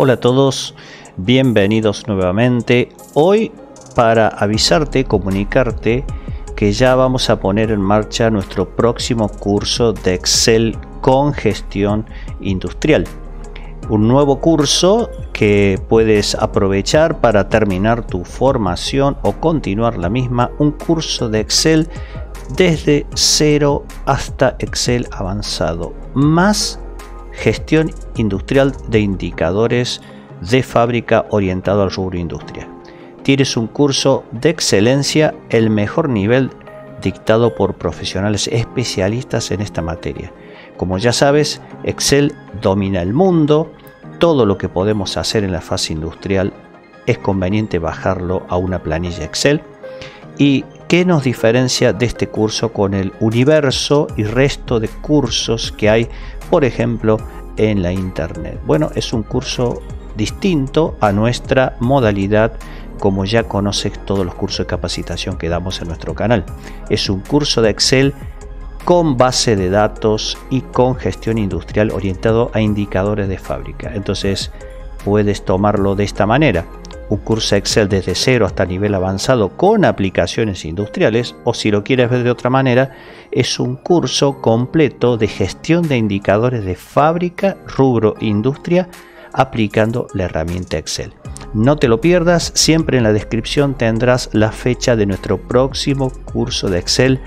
Hola a todos, bienvenidos nuevamente. Hoy para avisarte, comunicarte que ya vamos a poner en marcha nuestro próximo curso de Excel con gestión industrial. Un nuevo curso que puedes aprovechar para terminar tu formación o continuar la misma. Un curso de Excel desde cero hasta Excel avanzado. Más gestión industrial de indicadores de fábrica orientado al rubro industria. Tienes un curso de excelencia, el mejor nivel dictado por profesionales especialistas en esta materia. Como ya sabes, Excel domina el mundo, todo lo que podemos hacer en la fase industrial es conveniente bajarlo a una planilla Excel. ¿Y qué nos diferencia de este curso con el universo y resto de cursos que hay por ejemplo, en la internet. Bueno, es un curso distinto a nuestra modalidad como ya conoces todos los cursos de capacitación que damos en nuestro canal. Es un curso de Excel con base de datos y con gestión industrial orientado a indicadores de fábrica. Entonces puedes tomarlo de esta manera un curso Excel desde cero hasta nivel avanzado con aplicaciones industriales o si lo quieres ver de otra manera es un curso completo de gestión de indicadores de fábrica, rubro, industria aplicando la herramienta Excel. No te lo pierdas, siempre en la descripción tendrás la fecha de nuestro próximo curso de Excel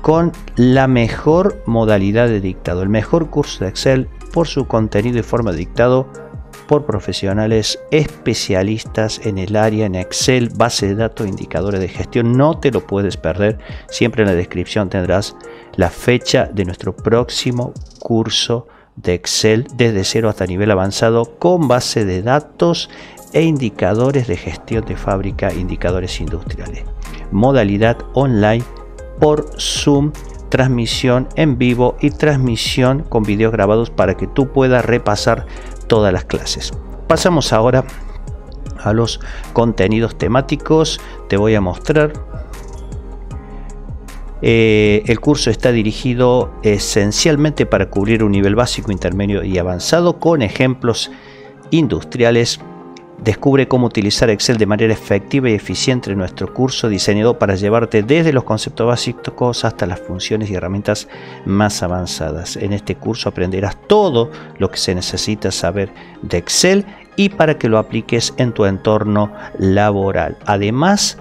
con la mejor modalidad de dictado, el mejor curso de Excel por su contenido y forma de dictado por profesionales especialistas en el área, en Excel, base de datos, indicadores de gestión. No te lo puedes perder. Siempre en la descripción tendrás la fecha de nuestro próximo curso de Excel desde cero hasta nivel avanzado con base de datos e indicadores de gestión de fábrica, indicadores industriales. Modalidad online por Zoom transmisión en vivo y transmisión con videos grabados para que tú puedas repasar todas las clases. Pasamos ahora a los contenidos temáticos. Te voy a mostrar. Eh, el curso está dirigido esencialmente para cubrir un nivel básico, intermedio y avanzado con ejemplos industriales Descubre cómo utilizar Excel de manera efectiva y eficiente en nuestro curso diseñado para llevarte desde los conceptos básicos hasta las funciones y herramientas más avanzadas. En este curso aprenderás todo lo que se necesita saber de Excel y para que lo apliques en tu entorno laboral. Además,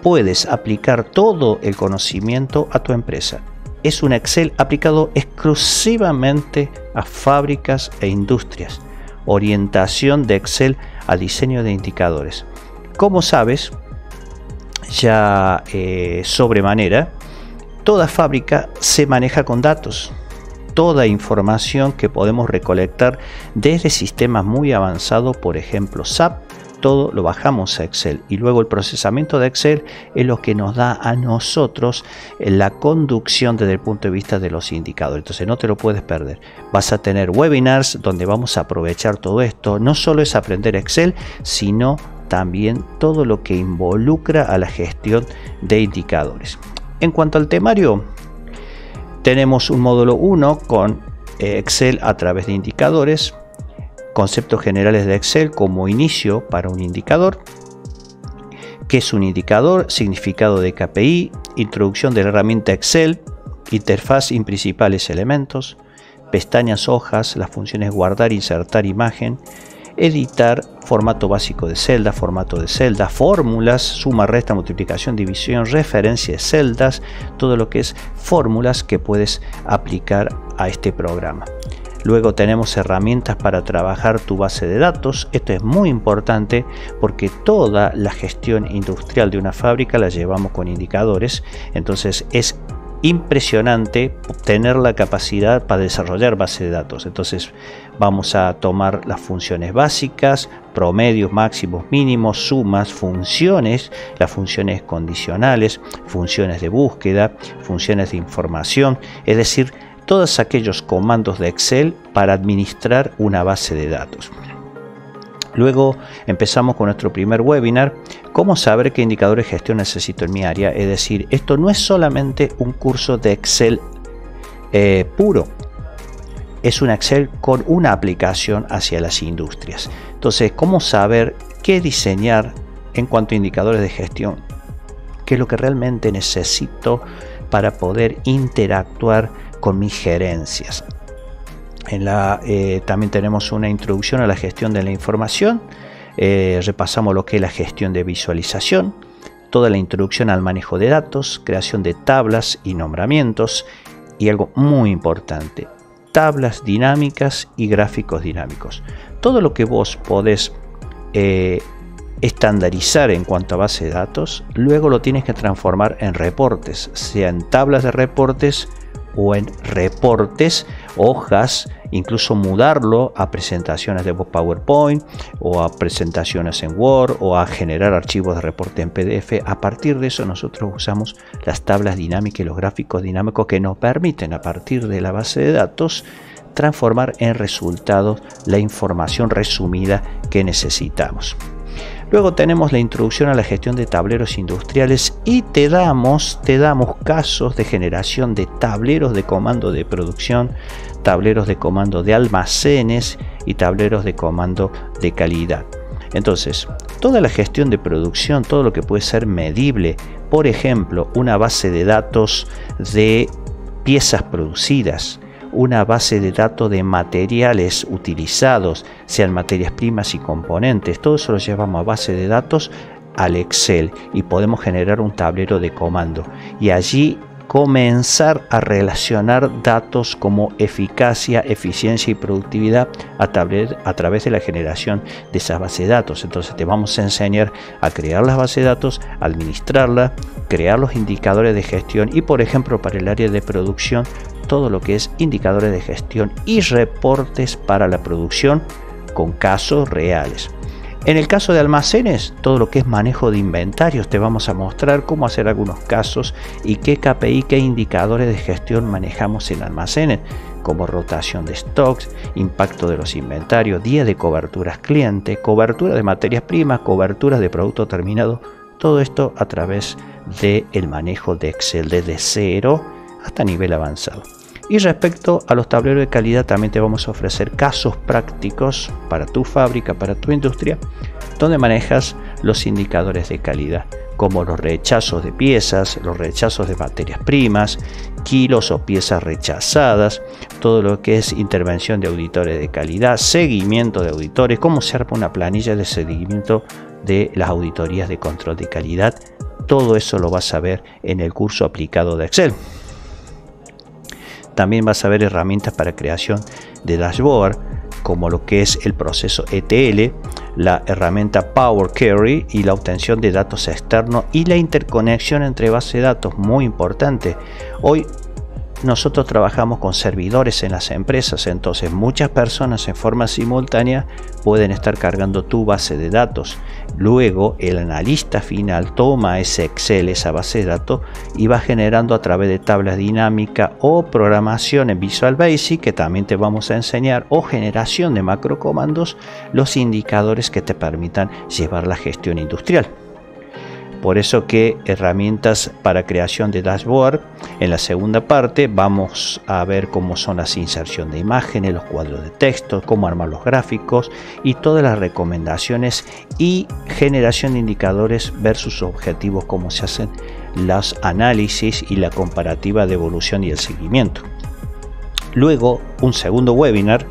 puedes aplicar todo el conocimiento a tu empresa. Es un Excel aplicado exclusivamente a fábricas e industrias. Orientación de Excel a diseño de indicadores. Como sabes, ya eh, sobremanera, toda fábrica se maneja con datos. Toda información que podemos recolectar desde sistemas muy avanzados, por ejemplo SAP, todo lo bajamos a Excel y luego el procesamiento de Excel es lo que nos da a nosotros la conducción desde el punto de vista de los indicadores. Entonces no te lo puedes perder. Vas a tener webinars donde vamos a aprovechar todo esto. No solo es aprender Excel, sino también todo lo que involucra a la gestión de indicadores. En cuanto al temario, tenemos un módulo 1 con eh, Excel a través de indicadores, conceptos generales de Excel como inicio para un indicador, qué es un indicador, significado de KPI, introducción de la herramienta Excel, interfaz y principales elementos, pestañas, hojas, las funciones guardar, insertar imagen, editar, formato básico de celda, formato de celda, fórmulas, suma, resta, multiplicación, división, referencia de celdas, todo lo que es fórmulas que puedes aplicar a este programa. Luego tenemos herramientas para trabajar tu base de datos. Esto es muy importante porque toda la gestión industrial de una fábrica la llevamos con indicadores. Entonces es impresionante obtener la capacidad para desarrollar base de datos. Entonces vamos a tomar las funciones básicas, promedios, máximos, mínimos, sumas, funciones, las funciones condicionales, funciones de búsqueda, funciones de información, es decir, todos aquellos comandos de Excel para administrar una base de datos. Luego empezamos con nuestro primer webinar, cómo saber qué indicadores de gestión necesito en mi área. Es decir, esto no es solamente un curso de Excel eh, puro, es un Excel con una aplicación hacia las industrias. Entonces, cómo saber qué diseñar en cuanto a indicadores de gestión, qué es lo que realmente necesito para poder interactuar con mis gerencias. Eh, también tenemos una introducción a la gestión de la información. Eh, repasamos lo que es la gestión de visualización, toda la introducción al manejo de datos, creación de tablas y nombramientos y algo muy importante, tablas dinámicas y gráficos dinámicos. Todo lo que vos podés eh, estandarizar en cuanto a base de datos, luego lo tienes que transformar en reportes, sea en tablas de reportes o en reportes, hojas, incluso mudarlo a presentaciones de PowerPoint o a presentaciones en Word o a generar archivos de reporte en PDF. A partir de eso nosotros usamos las tablas dinámicas y los gráficos dinámicos que nos permiten a partir de la base de datos transformar en resultados la información resumida que necesitamos. Luego tenemos la introducción a la gestión de tableros industriales y te damos, te damos casos de generación de tableros de comando de producción, tableros de comando de almacenes y tableros de comando de calidad. Entonces, toda la gestión de producción, todo lo que puede ser medible, por ejemplo, una base de datos de piezas producidas, una base de datos de materiales utilizados, sean materias primas y componentes. Todo eso lo llevamos a base de datos al Excel y podemos generar un tablero de comando. Y allí comenzar a relacionar datos como eficacia, eficiencia y productividad a, a, través de la generación de esas bases de datos. Entonces te vamos a enseñar a crear las bases de datos, administrarlas, crear los indicadores de gestión y por ejemplo para el área de producción todo lo que es indicadores de gestión y reportes para la producción con casos reales. En el caso de almacenes, todo lo que es manejo de inventarios, te vamos a mostrar cómo hacer algunos casos y qué KPI, qué indicadores de gestión manejamos en almacenes, como rotación de stocks, impacto de los inventarios, día de coberturas cliente, cobertura de materias primas, coberturas de producto terminado, todo esto a través del el manejo de Excel desde cero hasta nivel avanzado. Y respecto a los tableros de calidad, también te vamos a ofrecer casos prácticos para tu fábrica, para tu industria, donde manejas los indicadores de calidad, como los rechazos de piezas, los rechazos de materias primas, kilos o piezas rechazadas, todo lo que es intervención de auditores de calidad, seguimiento de auditores, cómo se arma una planilla de seguimiento de las auditorías de control de calidad. Todo eso lo vas a ver en el curso aplicado de Excel. También vas a ver herramientas para creación de dashboard, como lo que es el proceso ETL, la herramienta Power Query y la obtención de datos externos y la interconexión entre bases de datos, muy importante. Hoy nosotros trabajamos con servidores en las empresas, entonces muchas personas en forma simultánea pueden estar cargando tu base de datos. Luego el analista final toma ese Excel, esa base de datos, y va generando a través de tablas dinámicas o programación en Visual Basic, que también te vamos a enseñar, o generación de macrocomandos, los indicadores que te permitan llevar la gestión industrial. Por eso que herramientas para creación de dashboard, en la segunda parte vamos a ver cómo son las inserción de imágenes, los cuadros de texto, cómo armar los gráficos y todas las recomendaciones y generación de indicadores versus objetivos, cómo se hacen los análisis y la comparativa de evolución y el seguimiento. Luego, un segundo webinar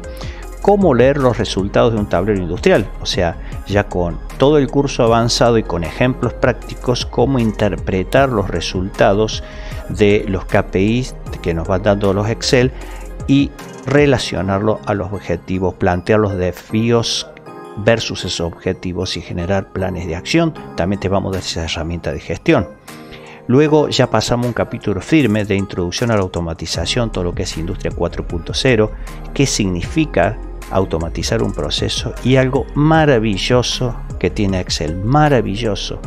cómo leer los resultados de un tablero industrial, o sea, ya con todo el curso avanzado y con ejemplos prácticos, cómo interpretar los resultados de los KPIs que nos van dando los Excel y relacionarlo a los objetivos, plantear los desafíos versus esos objetivos y generar planes de acción. También te vamos a dar esa herramienta de gestión. Luego ya pasamos un capítulo firme de introducción a la automatización, todo lo que es industria 4.0, qué significa automatizar un proceso y algo maravilloso que tiene Excel, maravilloso,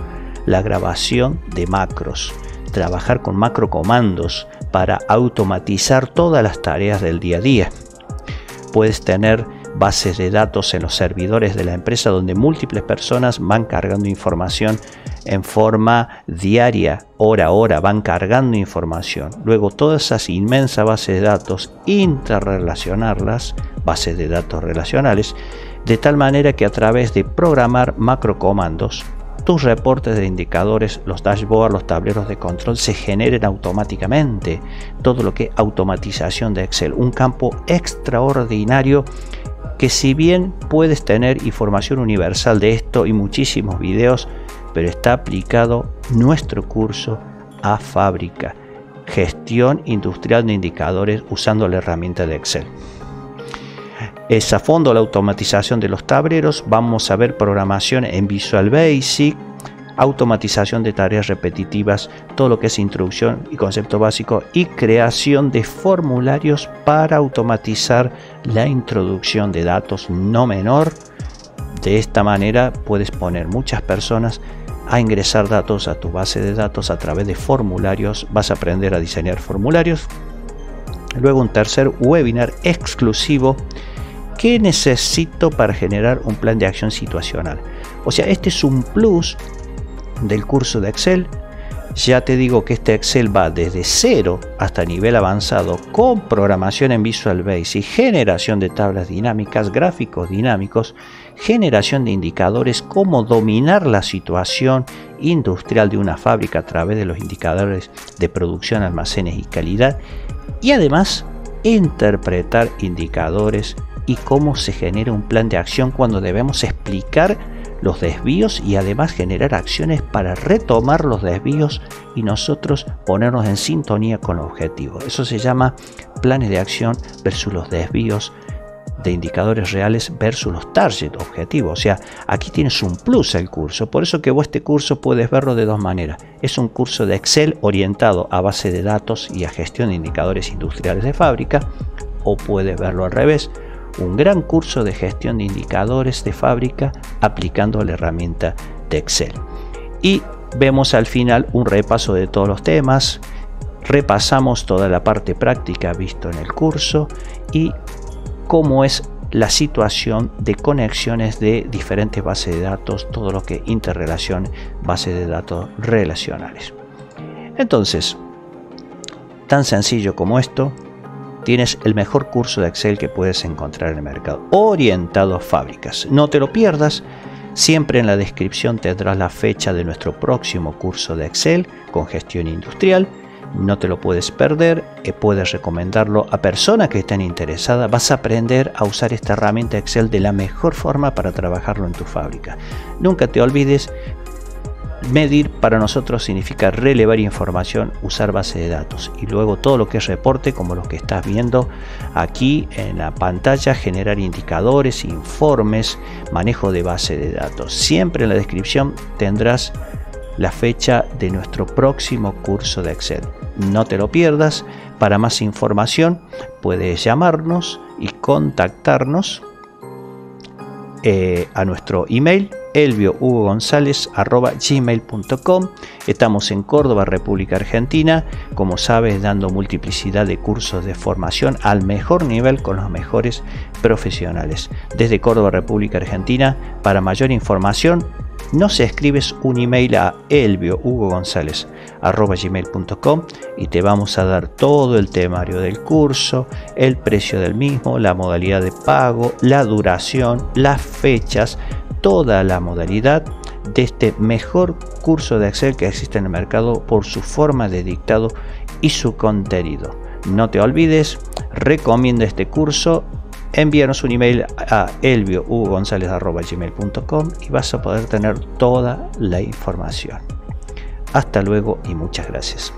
la grabación de macros, trabajar con macro comandos para automatizar todas las tareas del día a día. Puedes tener bases de datos en los servidores de la empresa donde múltiples personas van cargando información en forma diaria, hora a hora, van cargando información. Luego todas esas inmensas bases de datos, interrelacionarlas, bases de datos relacionales, de tal manera que a través de programar macrocomandos, tus reportes de indicadores, los dashboards, los tableros de control se generen automáticamente. Todo lo que es automatización de Excel, un campo extraordinario que si bien puedes tener información universal de esto y muchísimos videos, pero está aplicado nuestro curso a fábrica, gestión industrial de indicadores usando la herramienta de Excel. Es a fondo la automatización de los tableros, vamos a ver programación en Visual Basic, automatización de tareas repetitivas, todo lo que es introducción y concepto básico y creación de formularios para automatizar la introducción de datos no menor. De esta manera puedes poner muchas personas a ingresar datos a tu base de datos a través de formularios. Vas a aprender a diseñar formularios. Luego un tercer webinar exclusivo. ¿Qué necesito para generar un plan de acción situacional? O sea, este es un plus del curso de Excel. Ya te digo que este Excel va desde cero hasta nivel avanzado con programación en Visual Basic, generación de tablas dinámicas, gráficos dinámicos, generación de indicadores, cómo dominar la situación industrial de una fábrica a través de los indicadores de producción, almacenes y calidad y además interpretar indicadores y cómo se genera un plan de acción cuando debemos explicar los desvíos y además generar acciones para retomar los desvíos y nosotros ponernos en sintonía con el objetivo. Eso se llama planes de acción versus los desvíos de indicadores reales versus los target objetivos. O sea, aquí tienes un plus el curso. Por eso que vos este curso puedes verlo de dos maneras. Es un curso de Excel orientado a base de datos y a gestión de indicadores industriales de fábrica. O puedes verlo al revés un gran curso de gestión de indicadores de fábrica aplicando la herramienta de Excel. Y vemos al final un repaso de todos los temas, repasamos toda la parte práctica visto en el curso y cómo es la situación de conexiones de diferentes bases de datos, todo lo que interrelación, bases de datos relacionales. Entonces, tan sencillo como esto, tienes el mejor curso de Excel que puedes encontrar en el mercado, orientado a fábricas. No te lo pierdas, siempre en la descripción tendrás la fecha de nuestro próximo curso de Excel con gestión industrial. No te lo puedes perder, eh, puedes recomendarlo a personas que estén interesadas. Vas a aprender a usar esta herramienta Excel de la mejor forma para trabajarlo en tu fábrica. Nunca te olvides Medir para nosotros significa relevar información, usar base de datos y luego todo lo que es reporte como los que estás viendo aquí en la pantalla, generar indicadores, informes, manejo de base de datos. Siempre en la descripción tendrás la fecha de nuestro próximo curso de Excel. No te lo pierdas. Para más información puedes llamarnos y contactarnos eh, a nuestro email gmail.com Estamos en Córdoba, República Argentina, como sabes, dando multiplicidad de cursos de formación al mejor nivel con los mejores profesionales. Desde Córdoba, República Argentina, para mayor información, nos escribes un email a gmail.com y te vamos a dar todo el temario del curso, el precio del mismo, la modalidad de pago, la duración, las fechas, toda la modalidad de este mejor curso de Excel que existe en el mercado por su forma de dictado y su contenido. No te olvides, recomienda este curso, envíanos un email a elviohugogonzalez.com y vas a poder tener toda la información. Hasta luego y muchas gracias.